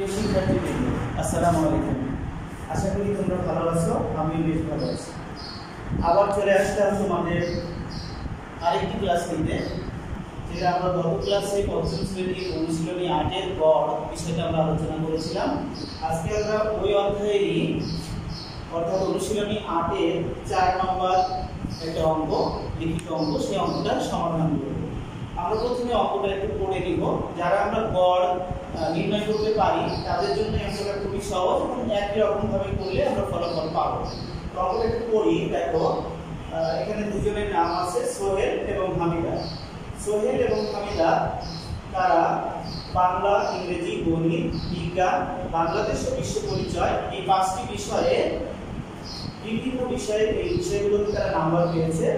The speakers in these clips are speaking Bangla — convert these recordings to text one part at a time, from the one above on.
প্রিয় আমি বেশ আবার চলে আরেকটি ক্লাস নিতে যেটা আমরা ক্লাসে শ্রেণির অনুশীলনী আটের গড় বিষয়টা আমরা আলোচনা করেছিলাম। আজকে আমরা ওই অধ্যায়েরই, অর্থাৎ অনুশীলনী আটের চার নম্বর একটা অঙ্ক, লিখিত অঙ্ক, সেই অঙ্কটার সমাধান করব। আমরা প্রথমে অঙ্কটা একটু পড়ে নিব। যারা আমরা গড় নির্ণয় করতে পারি, তাদের জন্য অঙ্কটা খুবই সহজ এবং একই রকম ভাবে করলে আমরা ফলাফল পাবো। তো অঙ্কটা একটু পড়ি, দেখো। এখানে দুজনের নাম আছে সোহেল এবং হামিদা। সোহেল এবং হামিদা, তারা বাংলা, ইংরেজি, গণিত, বিজ্ঞান, বাংলাদেশ ও বিশ্ব পরিচয়। এই পাঁচটি বিষয়ে বিভিন্ন বিষয়ে এই বিষয়গুলোতে তারা নাম্বার পেয়েছে।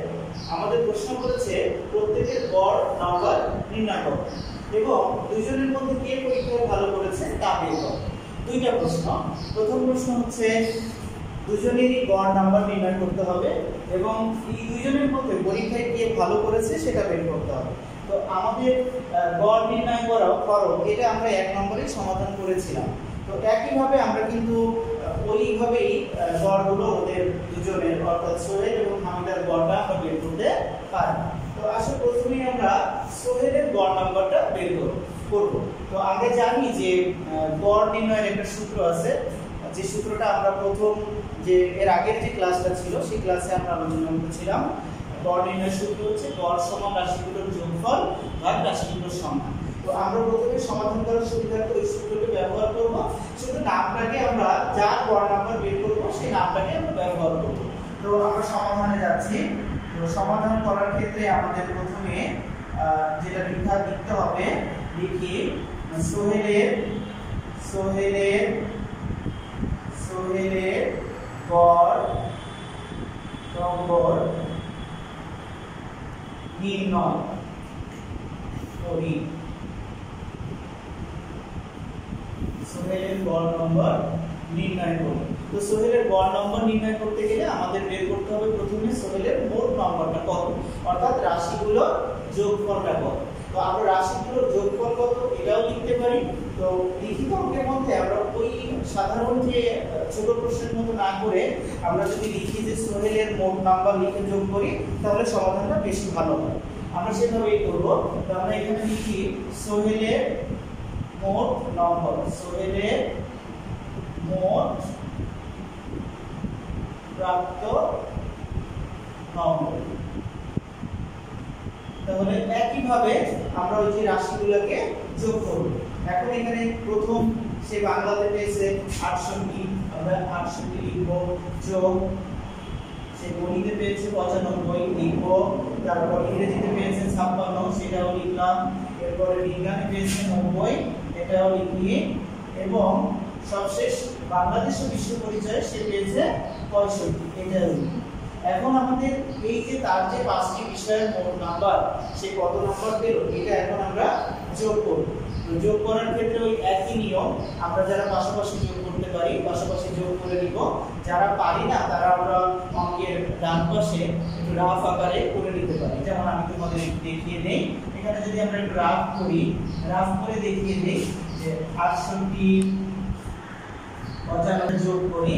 আমাদের প্রশ্ন করেছে, প্রত্যেকের গড় নাম্বার নির্ণয় করো। এবং দুজনের মধ্যে কে পরীক্ষায় ভালো করেছে, তা বের করো। দুইটা প্রশ্ন। প্রথম প্রশ্ন হচ্ছে, দুজনেরই গড় নাম্বার নির্ণয় করতে হবে এবং এই দুজনের মধ্যে পরীক্ষায় কে ভালো করেছে, সেটা বের করতে হবে। তো আমাদের গড় নির্ণয় করা করো এটা আমরা এক নম্বরে সমাধান করেছিলাম। তো একইভাবে আমরা কিন্তু ওইভাবেই গড়গুলো ওদের দুজনের, অর্থাৎ সোহেল এবং হামিদার গড়টা আমরা বের করতে পারি তো আসলে প্রথমেই আমরা সোহেলের গড় নাম্বারটা বের করব। তো আগে জানি যে গড় নির্ণয়ের একটা সূত্র আছে। যে সূত্রটা আমরা প্রথম যে, এর আগের যে ক্লাসটা ছিল, সেই ক্লাসে আমরা আলোচনা করেছিলাম। গড় নির্ণয়ের সূত্র হচ্ছে গড় সমান রাশিগুলোর যোগফল ভাগ রাশিগুলোর সংখ্যা। তো আমরা প্রথমে সমাধান করার সুবিধার্থে ওই সূত্রটি ব্যবহার করব। শুধু নামটাকে আমরা যার গড় নাম্বার বের করব, সেই নামটাকে আমরা ব্যবহার করব। তো আমরা সমাধানে যাচ্ছি। তো সমাধান করার ক্ষেত্রে আমাদের প্রথমে যেটা লিখা লিখতে হবে, লিখি সোহেলের সোহেলের সোহেলের গড়, নম্বর নির্ণয় করি সোহেলের গড় নম্বর নির্ণয় করি তো সোহেলের গড় নম্বর নির্ণয় করতে গেলে আমাদের বের করতে হবে প্রথমে সোহেলের মোট নম্বরটা কত? অর্থাৎ রাশিগুলোর যোগফলটা কত? তো আমরা রাশিগুলোর যোগফল কত এটাও লিখতে পারি। তো লিখিত অঙ্কের মধ্যে আমরা ওই সাধারণ যে ছোট প্রশ্নের মতো না করে আমরা যদি লিখি যে সোহেলের মোট নাম্বার লিখে যোগ করি, তাহলে সমাধানটা বেশি ভালো হয়। আমরা সেভাবেই করব। তো আমরা এখানে লিখি সোহেলের মোট নম্বর। সোহেলের মোট প্রাপ্ত নম্বর। তাহলে একইভাবে আমরা ওই যে রাশিগুলোকে যোগ করব। এখন এখানে প্রথম সে বাংলাতে পেয়েছে আটষট্টি, আমরা আটষট্টি লিখব যোগ। সে গণিতে পেয়েছে পঁচানব্বই, লিখব। তারপর ইংরেজিতে পেয়েছে ছাপ্পান্ন, সেটাও লিখলাম। এরপরে বিজ্ঞানে পেয়েছে নব্বই এটাও লিখি এবং সবশেষ বাংলাদেশ বিশ্ব পরিচয় সে পেয়েছে পঁয়ষট্টি লিখি এখন আমাদের এই যে তার যে পাঁচটি বিষয়ের মোট নাম্বার, সে কত নাম্বার পেল? এটা এখন আমরা যোগ করব। যোগ করার ক্ষেত্রে ওই একই নিয়ম আমরা যারা পাশাপাশি যোগ করতে পারি, পাশাপাশি যোগ করে নিব। যারা পারি না, তারা আমরা অঙ্কের ডান পাশে একটু রাফ আকারে করে নিতে পারি। যেমন আমি তোমাদের দেখিয়ে দেই। এখানে যদি আমরা একটু রাফ করি রাফ করে দেখিয়ে দেই যে আটষট্টি পঁচানব্বই যোগ করি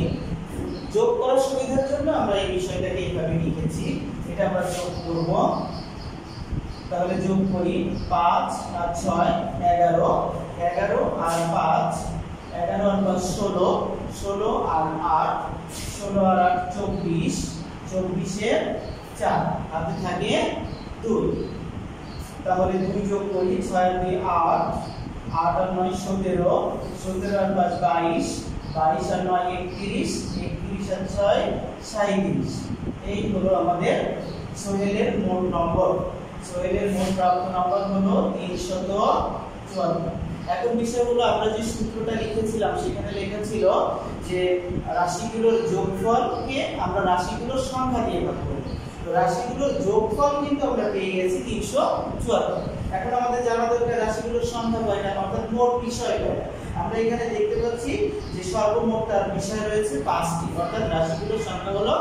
যোগ করার সুবিধার জন্য আমরা এই বিষয়টাকে এইভাবে লিখেছি। এটা আমরা যোগ করব। তাহলে যোগ করি পাঁচ আর ছয়, এগারো। এগারো আর পাঁচ, এগারো আর পাঁচ ষোলো ষোলো আর আট, ষোলো আর আট চব্বিশ চব্বিশের চার, হাতে থাকে দুই। তাহলে দুই যোগ করি, ছয় দুই আট আট আর নয় সতেরো সতেরো আর পাঁচ বাইশ বাইশ আর নয় একত্রিশ আর ছয় সাঁত্রিশ এই হলো আমাদের সোহেলের মোট নম্বর। সোহেলের মোট প্রাপ্ত নম্বর হলো তিনশত চুয়াত্তর এখন বিষয় হলো আমরা যে সূত্রটা লিখেছিলাম, সেখানে লেখা ছিল যে রাশিগুলোর যোগফলকে আমরা রাশিগুলোর সংখ্যা দিয়ে ভাগ করব তো রাশিগুলোর যোগফল কিন্তু আমরা পেয়ে গেছি তিনশো চুয়াত্তর এখন আমাদের জানা দরকার রাশিগুলোর সংখ্যা কয়টা, অর্থাৎ মোট বিষয় কয়টা। আমরা এখানে দেখতে পাচ্ছি যে সর্বমোট তার বিষয় রয়েছে পাঁচটি অর্থাৎ রাশিগুলোর সংখ্যা হলো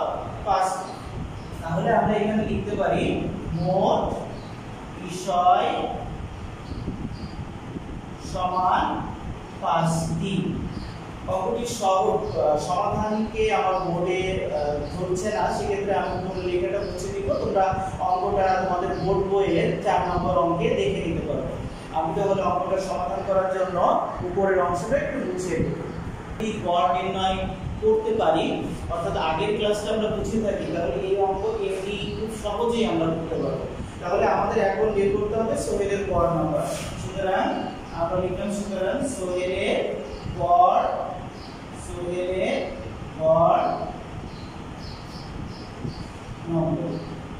পাঁচটি। তাহলে আমরা এখানে লিখতে পারি মোট বিষয় সমান পাঁচটি। আহ, সমাধানকে আমার বোর্ডে ধরছে না সেক্ষেত্রে আমি বোর্ডে লেখাটা মুছে দিব। তোমরা অঙ্কটা তোমাদের বোর্ড বইয়ের চার নম্বর অঙ্কে দেখে নিতে পারবে আমি তাহলে অঙ্কটা সমাধান করার জন্য উপরের অংশটা একটু মুছে দেব এই গড় নির্ণয় করতে পারি, অর্থাৎ আগের ক্লাসটা আমরা বুঝে থাকি, তাহলে এই অঙ্ক এটি খুব সহজেই আমরা করতে পারব। তাহলে আমাদের এখন বের করতে হবে সোহেলের গড় নাম্বার সুতরাং আমরা লিখলাম সুতরাং সোহেলের গড় সোহেলের গড় নম্বর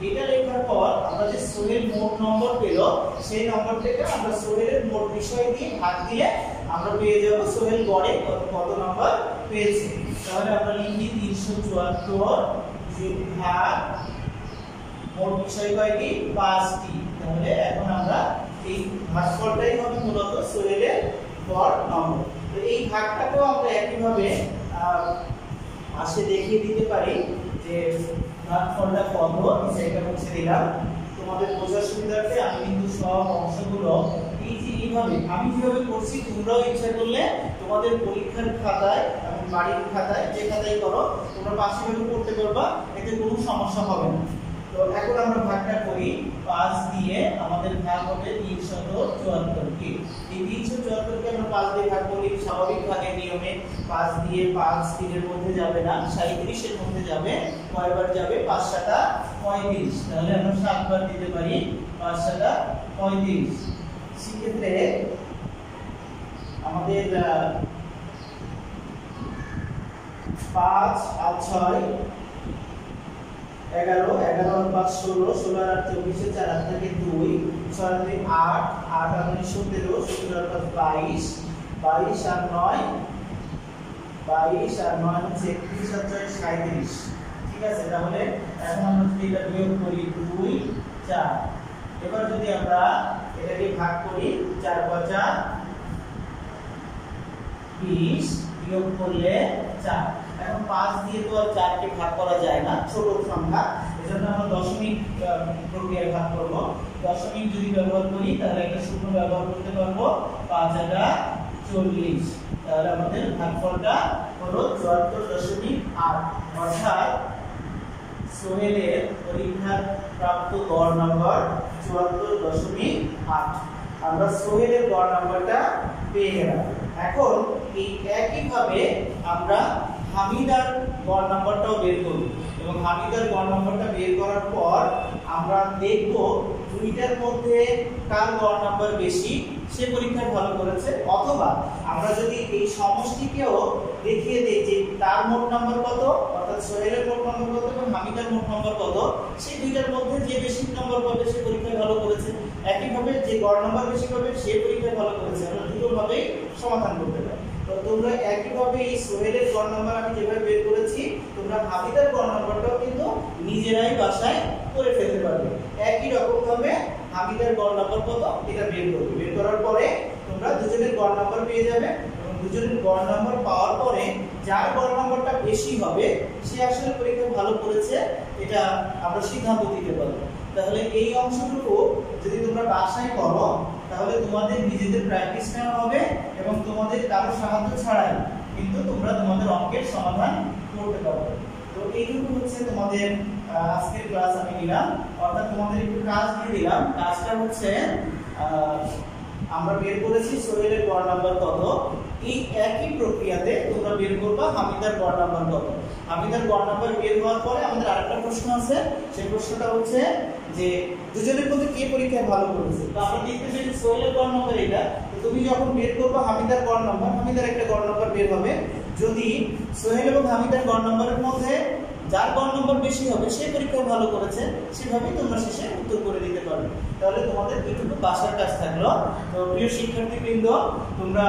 এটা লেখার পর আমরা যে সোহেল মোট নম্বর পেল, সেই নম্বরটাকে আমরা সোহেলের মোট বিষয় দিয়ে ভাগ দিয়ে আমরা পেয়ে যাব সোহেল গড়ে কত নম্বর পেয়েছে। তাহলে আমরা লিখি তিনশো চুয়াত্তর ভাগ মোট বিষয় কয়টি? পাঁচটি। তাহলে এখন আমরা এই ভাগফলটাই হবে মূলত সোহেলের গড় নম্বর তো এই ভাগটাকেও আমরা একইভাবে পাশে দেখিয়ে দিতে পারি যে ভাগফলটা আমি সেটা মুছে দিলাম। তোমাদের বোঝার সুবিধার্থে আমি কিন্তু সব অংশগুলো এই যে এইভাবে, আমি যেভাবে করছি, তোমরাও ইচ্ছা করলে তোমাদের পরীক্ষার খাতায় এবং বাড়ির খাতায় যে খাতায় করো, তোমরা পাশে করতে পারবা, এতে কোনো সমস্যা হবে না। তো এখন আমরা ভাগটা করি পাঁচ দিয়ে আমাদের ভাগ হবে তিনশত চুয়াত্তর কি। এই তিনশো চুয়াত্তরকে আমরা পাঁচ দিয়ে ভাগ করি স্বাভাবিক ভাগের নিয়মে পাঁচ দিয়ে পাঁচ তিনের মধ্যে যাবে না সাঁত্রিশের মধ্যে যাবে কয়বার যাবে? পাঁচ সাতা পঁয়ত্রিশ। তাহলে আমরা সাতবার দিতে পারি পাঁচ সাতা পঁয়ত্রিশ। সেক্ষেত্রে আমাদের আহ, পাঁচ আর ছয় এগারো এগারো আর পাঁচ ষোলো ষোলো আর আট চব্বিশে চার হাত থেকে দুই, ছয় আর আট আট আর দুই সতেরো সতেরো আর পাঁচ বাইশ বাইশ আর নয়, বাইশ আর নয় হচ্ছে একত্রিশ আর ছয় সাঁত্রিশ ঠিক আছে, তাহলে এখন আমরা যদি এটা বিয়োগ করি দুই, চার, এবার যদি আমরা এটাকে ভাগ করি, চার পাঁচা বিশ বিয়োগ করলে চার। এখন পাঁচ দিয়ে তো আর চারকে ভাগ করা যায় না, ছোট সংখ্যা। এজন্য আমরা দশমিক প্রক্রিয়ায় ভাগ করব। দশমিক যদি ব্যবহার করি, তাহলে একটা শূন্য ব্যবহার করতে পারব। পাঁচ হাজার চল্লিশ। তাহলে আমাদের ভাগফলটা হলো চুয়াত্তর দশমিক আট। অর্থাৎ সোহেলের পরীক্ষার প্রাপ্ত গড় নম্বর চুয়াত্তর দশমিক আট। আমরা সোহেলের গড় নাম্বারটা পেয়ে গেলাম। এখন এই একইভাবে আমরা হামিদার গড় নাম্বারটাও বের করব। এবং হামিদার গড় নাম্বারটা বের করার পর আমরা দেখব দুইটার মধ্যে কার গড় নাম্বার বেশি, সে পরীক্ষায় ভালো করেছে। অথবা আমরা যদি এই সমষ্টিকেও দেখিয়ে দিই যে তার মোট নাম্বার কত, অর্থাৎ সোহেলের মোট নাম্বার কত এবং হামিদার মোট নাম্বার কত, সেই দুইটার মধ্যে যে বেশি নাম্বার পাবে সে পরীক্ষায় ভালো করেছে। একইভাবে যে গড় নাম্বার বেশি পাবে সে পরীক্ষায় ভালো করেছে। আমরা দুটোভাবেই সমাধান করতে পারি। তো তোমরা একইভাবে এই সোহেলের গড় নাম্বার আমি যেভাবে বের করেছি, তোমরা হামিদার গড় নাম্বারটাও কিন্তু নিজেরাই বাসায় করে ফেলতে পারবে। একই রকম ভাবে হামিদার গড় নাম্বার কত? এটা বের করবে। বের করার পরে তোমরা দুজনের গড় নাম্বার পেয়ে যাবে এবং দুজনের গড় নাম্বার পাওয়ার পরে যার গড় নাম্বারটা বেশি হবে, সে আসলে পরীক্ষা ভালো করেছে, এটা আমরা সিদ্ধান্ত দিতে পারব। তাহলে এই অংশটুকু যদি তোমরা বাসায় করো তাহলে তোমাদের নিজেদের প্র্যাকটিস নেওয়া হবে এবং তোমাদের কারও সাহায্য ছাড়াই কিন্তু তোমরা তোমাদের অঙ্কের সমাধান করতে পারবে। তো এইটুকু হচ্ছে তোমাদের আজকের ক্লাস আমি নিলাম। অর্থাৎ তোমাদের একটু কাজ দিয়ে দিলাম। কাজটা হচ্ছে আমরা বের করেছি সোহেলের গড় নাম্বার কত? এই একই প্রক্রিয়াতে তোমরা বের করবা হামিদার গড় নাম্বার কত? হামিদার গড় নাম্বার বের হওয়ার পরে আমাদের আরেকটা প্রশ্ন আছে। সেই প্রশ্নটা হচ্ছে যে দুজনের মধ্যে কে পরীক্ষায় ভালো করেছে তো আমরা দেখতে পেয়েছি সোহেলের গড় নাম্বার এটা। তুমি যখন বের করবে হামিদার গড় নাম্বার হামিদার একটা গড় নাম্বার বের হবে। যদি সোহেল এবং হামিদার গড় নাম্বারের মধ্যে যার গড় নম্বর বেশি হবে, সে পরীক্ষায় ভালো করেছে, সেভাবেই তোমরা শেষে উত্তর করে দিতে পারবে। তাহলে তোমাদের এটুকু বাসার কাজ থাকল। তো প্রিয় শিক্ষার্থীবৃন্দ, তোমরা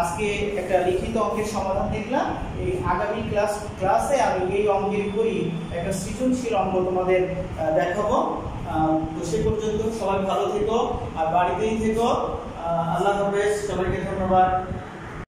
আজকে একটা লিখিত অঙ্কের সমাধান দেখলাম এই আগামী ক্লাস, ক্লাসে আমি এই অঙ্কের উপরই একটা সৃজনশীল অঙ্ক তোমাদের দেখাবো। তো সে পর্যন্ত সবাই ভালো থেকো, আর বাড়িতেই থেকো। আল্লাহ হাফেজ, সবাইকে ধন্যবাদ।